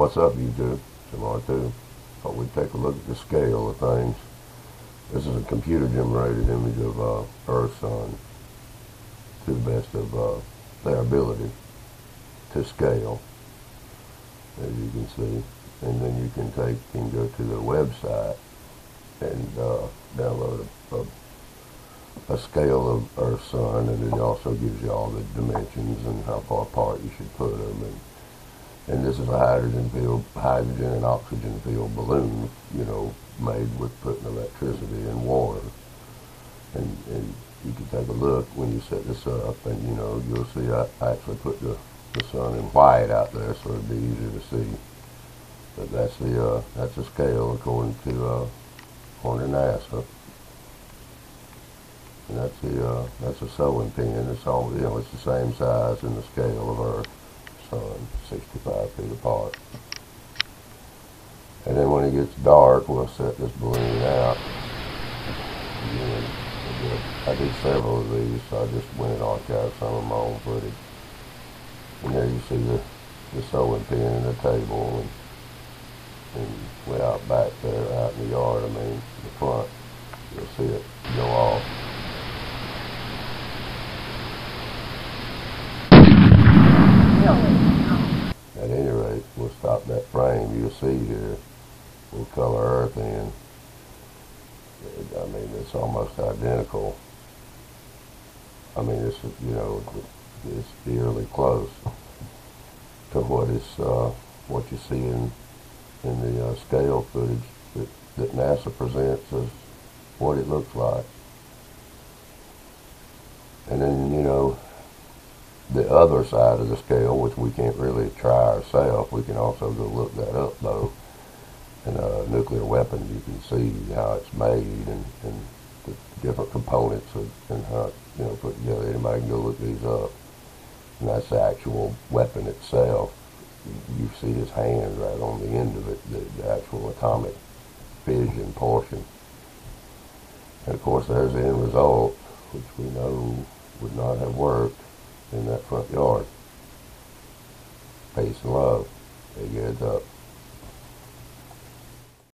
What's up, YouTube? Tomorrow too. Thought we'd take a look at the scale of things. This is a computer-generated image of uh, Earth Sun to the best of uh, their ability to scale, as you can see. And then you can take and go to the website and uh, download a, a, a, scale of Earth Sun, and it also gives you all the dimensions and how far apart you should put them. And, and this is a hydrogen filled, hydrogen and oxygen filled balloon, you know, made with putting electricity and water. And, and you can take a look when you set this up, and you know, you'll see I actually put the, the sun in white out there so it'd be easier to see. But that's the uh, that's the scale according to uh, according to NASA. And that's the uh, that's a sewing pin. It's all you know. It's the same size in the scale of Earth, Sun, 65 feet apart. And then when it gets dark, we'll set this balloon out. I did several of these, so I just went and archived some of my own footage. And there you see the, the sewing pin and the table and, and way out back there, out in the yard, I mean, the front, you'll see it go off. At any rate, we'll stop that frame you'll see here. We'll color earth in. I mean, it's almost identical. I mean, it's, you know, it's eerily close to what is, uh, what you see in, in the uh, scale footage that, that NASA presents as what it looks like. And then, you know, the other side of the scale, which we can't really try ourselves, we can also go look that up, though in a uh, nuclear weapon, you can see how it's made and, and the different components of, and how you know put together. Anybody can go look these up. And that's the actual weapon itself. You see his hand right on the end of it, the, the actual atomic fission portion. And of course, there's the end result, which we know would not have worked in that front yard. Peace and love. Big heads up.